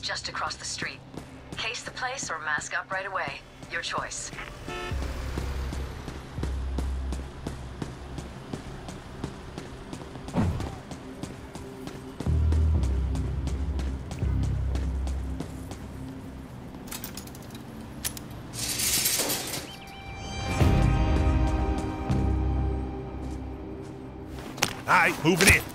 just across the street. Case the place or mask up right away. Your choice. Right, moving in.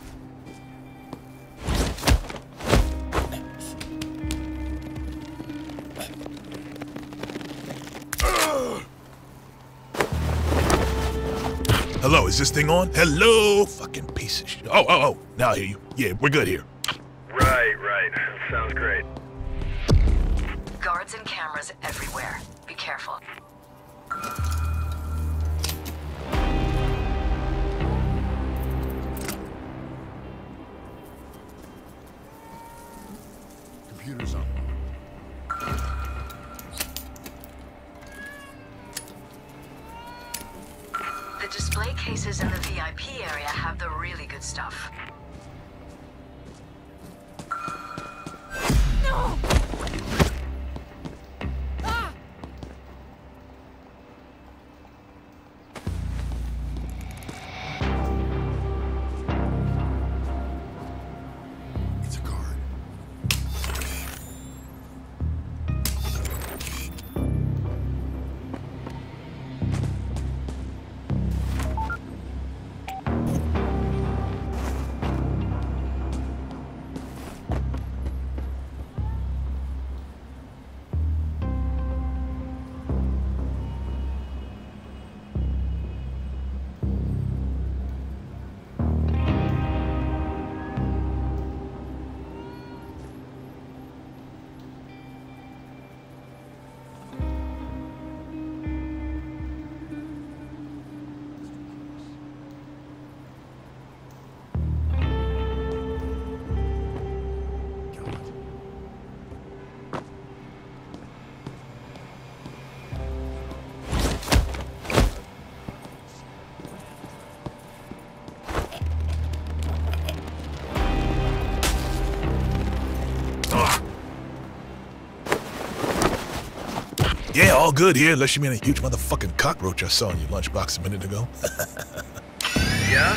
Hello, is this thing on? Hello, fucking piece of shit. Oh, oh, oh. Now I hear you. Yeah, we're good here. Right, right. Sounds great. Guards and cameras everywhere. Be careful. Computer's on. Cases in the VIP area have the really good stuff. It's Yeah, all good here, unless you mean a huge motherfucking cockroach I saw in your lunchbox a minute ago. Yeah?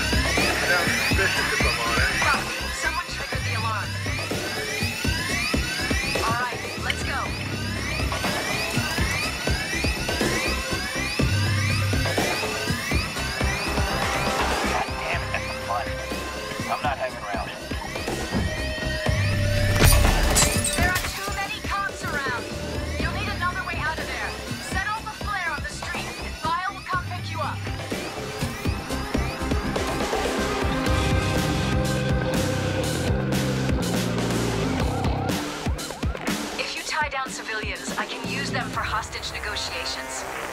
Use them for hostage negotiations.